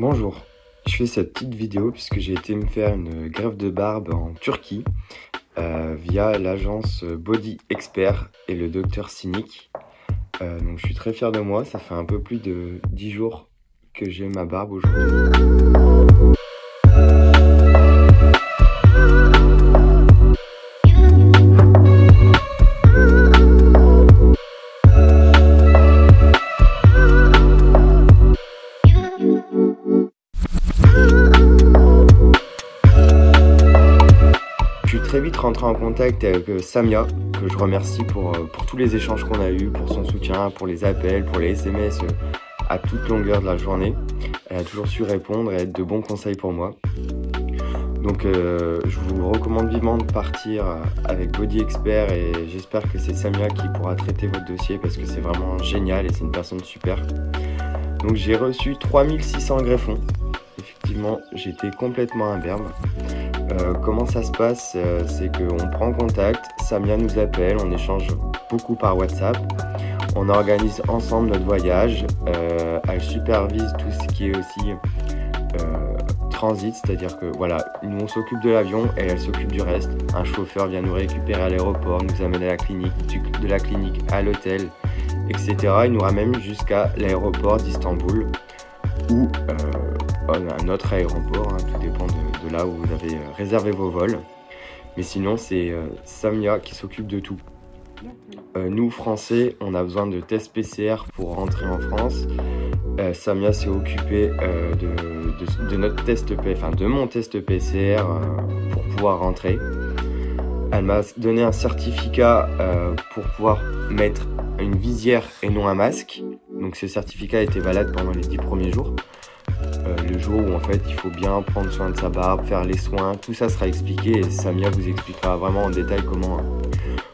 Bonjour, je fais cette petite vidéo puisque j'ai été me faire une greffe de barbe en Turquie euh, via l'agence Body Expert et le docteur Cynic. Euh, donc je suis très fier de moi, ça fait un peu plus de 10 jours que j'ai ma barbe aujourd'hui. Très vite rentré en contact avec euh, Samia, que je remercie pour, euh, pour tous les échanges qu'on a eus, pour son soutien, pour les appels, pour les SMS euh, à toute longueur de la journée. Elle a toujours su répondre et être de bons conseils pour moi. Donc je vous recommande vivement de partir avec Body Expert et j'espère que c'est Samia qui pourra traiter votre dossier parce que c'est vraiment génial et c'est une personne super. Donc j'ai reçu 3600 greffons. Effectivement, j'étais complètement imberbe. Euh, comment ça se passe euh, C'est qu'on prend contact, Samia nous appelle, on échange beaucoup par WhatsApp, on organise ensemble notre voyage, euh, elle supervise tout ce qui est aussi transit, c'est-à-dire que voilà, nous on s'occupe de l'avion et elle s'occupe du reste. Un chauffeur vient nous récupérer à l'aéroport, nous amène à la clinique, de la clinique à l'hôtel, etc. Il nous ramène jusqu'à l'aéroport d'Istanbul ou un autre aéroport, hein, tout dépend de, là où vous avez euh, réservé vos vols. Mais sinon, c'est euh, Samia qui s'occupe de tout. Euh, nous, Français, on a besoin de tests PCR pour rentrer en France. Samia s'est occupée de, notre test, enfin de mon test PCR pour pouvoir rentrer. Elle m'a donné un certificat pour pouvoir mettre une visière et non un masque. Donc ce certificat était valable pendant les 10 premiers jours. Euh, le jour où en fait il faut bien prendre soin de sa barbe, faire les soins, tout ça sera expliqué et Samia vous expliquera vraiment en détail comment,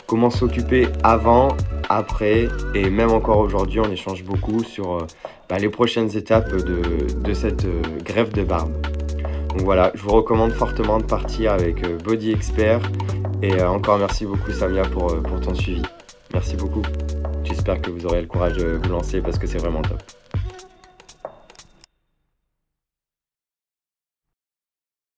comment s'occuper avant, après et même encore aujourd'hui on échange beaucoup sur euh, bah, les prochaines étapes de, cette euh, greffe de barbe. Donc voilà, je vous recommande fortement de partir avec Body Expert et encore merci beaucoup Samia pour, pour ton suivi. Merci beaucoup. J'espère que vous aurez le courage de vous lancer parce que c'est vraiment top.